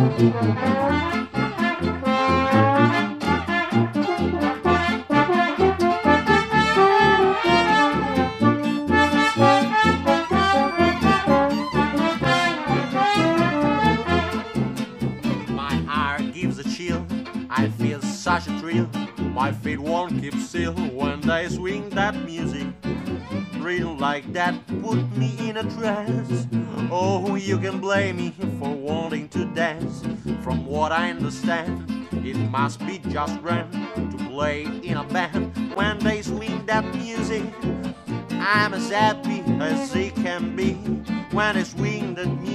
My heart gives a chill, I feel such a thrill. My feet won't keep still when they swing that music. Rhythm like that put me in a trance. Oh, you can blame me for one what I understand, it must be just grand to play in a band when they swing that music. I'm as happy as they can be when they swing that music